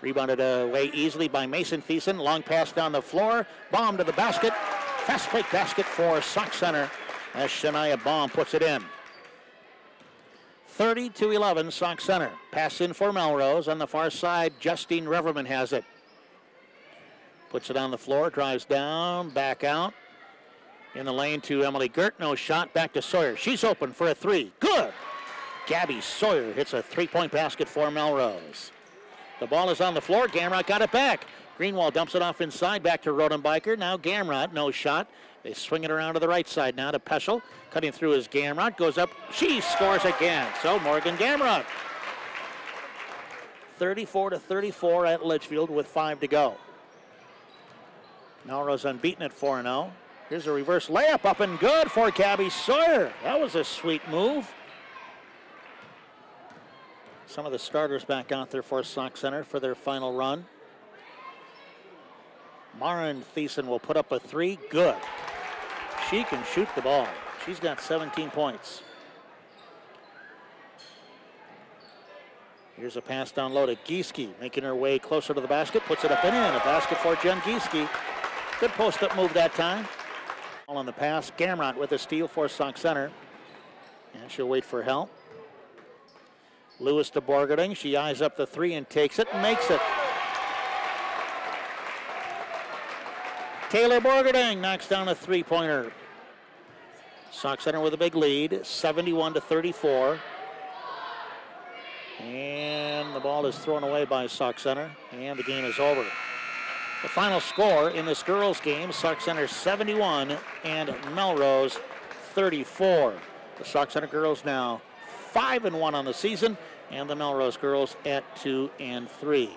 Rebounded away easily by Mason Thiessen. Long pass down the floor. Bomb to the basket. Fast break basket for Sauk Centre as Shania Baum puts it in. 30 to 11, Sauk Centre. Pass in for Melrose. On the far side, Justine Reverman has it. Puts it on the floor, drives down, back out. In the lane to Emily Gert. No shot. Back to Sawyer. She's open for a three. Good. Gabby Sawyer hits a three point basket for Melrose. The ball is on the floor. Gamrot got it back. Greenwald dumps it off inside. Back to Rodenbiker. Now Gamrot. No shot. They swing it around to the right side now to Peschel. Cutting through his Gamrot. Goes up. She scores again. So Morgan Gamrot. 34 to 34 at Litchfield with five to go. Melrose unbeaten at 4 0. Here's a reverse layup up and good for Gabby Sawyer. That was a sweet move. Some of the starters back out there for Sauk Centre for their final run. Marin Thiessen will put up a three. Good. She can shoot the ball. She's got 17 points. Here's a pass down low to Gieske, making her way closer to the basket, puts it up and in. A basket for Jen Gieske. Good post-up move that time. All On the pass, Gamrot with a steal for Sauk Centre. And she'll wait for help. Lewis to Borgerding. She eyes up the three and takes it and makes it. Taylor Borgerding knocks down a three-pointer. Sauk Centre with a big lead, 71 to 34. And the ball is thrown away by Sauk Centre, and the game is over. The final score in this girls' game, Sauk Centre 71 and Melrose 34. The Sauk Centre girls now 5 and 1 on the season, and the Melrose girls at 2 and 3.